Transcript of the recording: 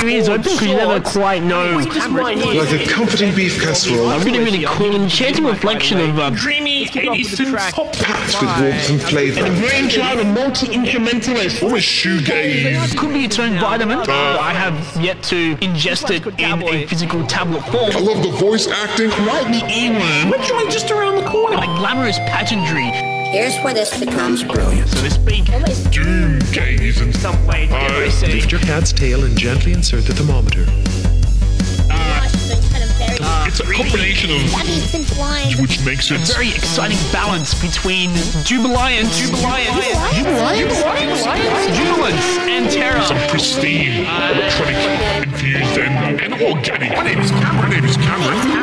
your ears open because you never quite know. Like a comforting beef casserole, A really, really cool, enchanting reflection of uh, Dreamy 80s synth pop packed with warmth and flavour. And a brainchild of multi-instrumentalist. What was shoegaze? Could be its own vitamin. I have yet to ingest it in a physical tablet form. I love the voice acting. Like the earworm, We're just around the corner. like glamorous pageantry, Here's where this becomes brilliant. so to speak. Doom gaze and Some way, I Uh. Lift your cat's tail and gently insert the thermometer. it's a combination of which makes it a Very exciting balance between jubiliant, jubiliant, jubiliant, jubilance, and terror. some pristine, electronic infused and, and organic. My name is Cameron. My name is Cameron.